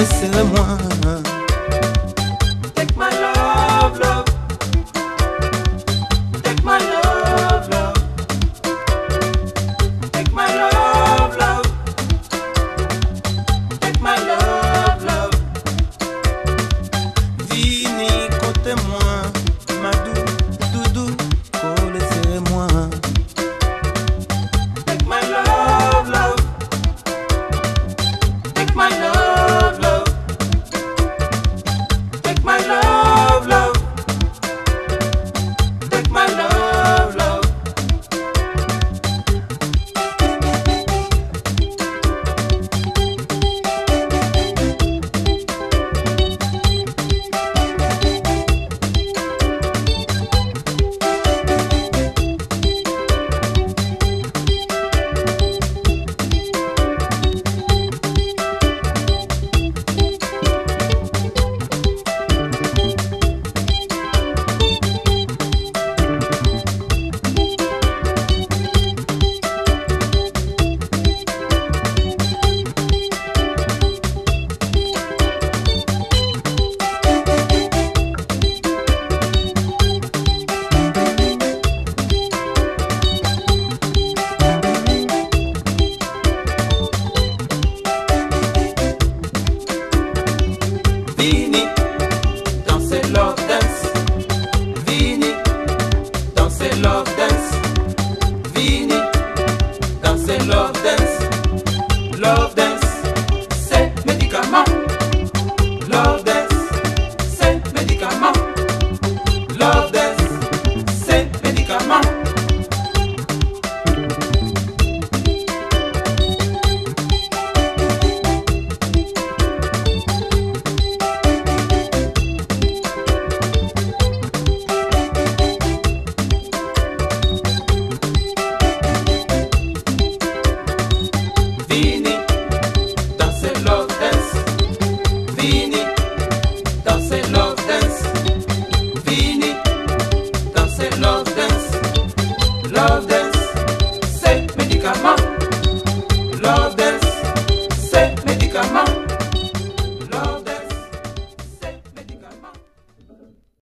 laissez-le-moi. Take Vini, côté moi Vini, dança dance. Vini, dança notas.